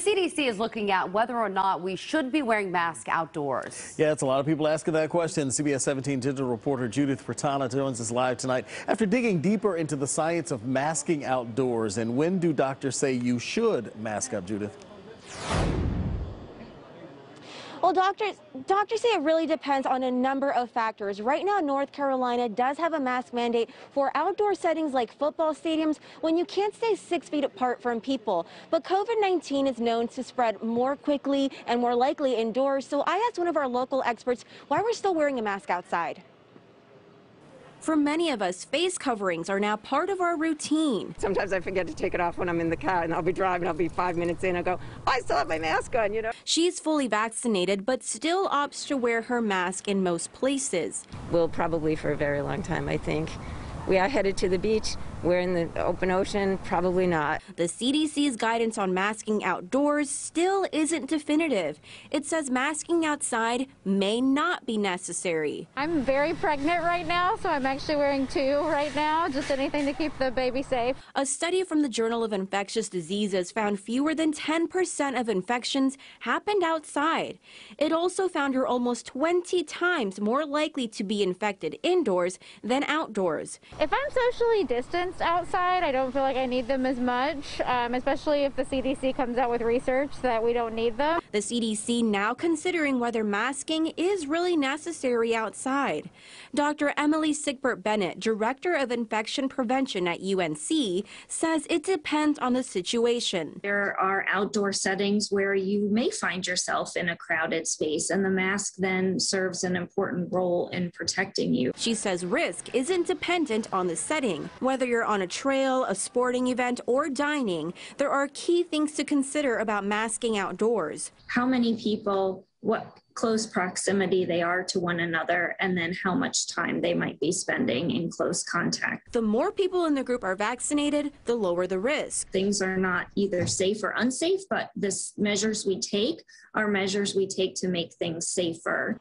CDC is looking at whether or not we should be wearing masks outdoors. Yeah, it's a lot of people asking that question. CBS 17 digital reporter Judith Pratana joins us live tonight after digging deeper into the science of masking outdoors. And when do doctors say you should mask up, Judith? Well, doctors, doctors say it really depends on a number of factors. Right now, North Carolina does have a mask mandate for outdoor settings like football stadiums when you can't stay six feet apart from people. But COVID-19 is known to spread more quickly and more likely indoors. So I asked one of our local experts why we're still wearing a mask outside. For many of us, face coverings are now part of our routine. Sometimes I forget to take it off when I'm in the car and I'll be driving, I'll be five minutes in, I'll go, oh, I still have my mask on, you know. She's fully vaccinated, but still opts to wear her mask in most places. Will probably for a very long time, I think. We are headed to the beach. We're in the open ocean. Probably not. The CDC's guidance on masking outdoors still isn't definitive. It says masking outside may not be necessary. I'm very pregnant right now, so I'm actually wearing two right now, just anything to keep the baby safe. A study from the Journal of Infectious Diseases found fewer than 10% of infections happened outside. It also found you're almost 20 times more likely to be infected indoors than outdoors. If I'm socially distanced outside, I don't feel like I need them as much, um, especially if the CDC comes out with research that we don't need them. The CDC now considering whether masking is really necessary outside. Dr. Emily Sickbert-Bennett, Director of Infection Prevention at UNC, says it depends on the situation. There are outdoor settings where you may find yourself in a crowded space, and the mask then serves an important role in protecting you. She says risk isn't dependent on the setting. Whether you're on a trail, a sporting event, or dining, there are key things to consider about masking outdoors. How many people, what close proximity they are to one another, and then how much time they might be spending in close contact. The more people in the group are vaccinated, the lower the risk. Things are not either safe or unsafe, but the measures we take are measures we take to make things safer.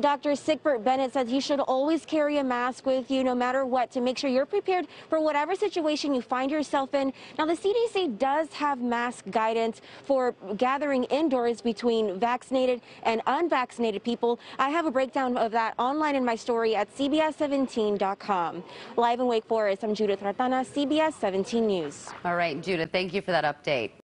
Dr. Sickbert-Bennett says you should always carry a mask with you no matter what to make sure you're prepared for whatever situation you find yourself in. Now, the CDC does have mask guidance for gathering indoors between vaccinated and unvaccinated people. I have a breakdown of that online in my story at CBS17.com. Live in Wake Forest, I'm Judith Pratana, CBS 17 News. All right, Judith, thank you for that update.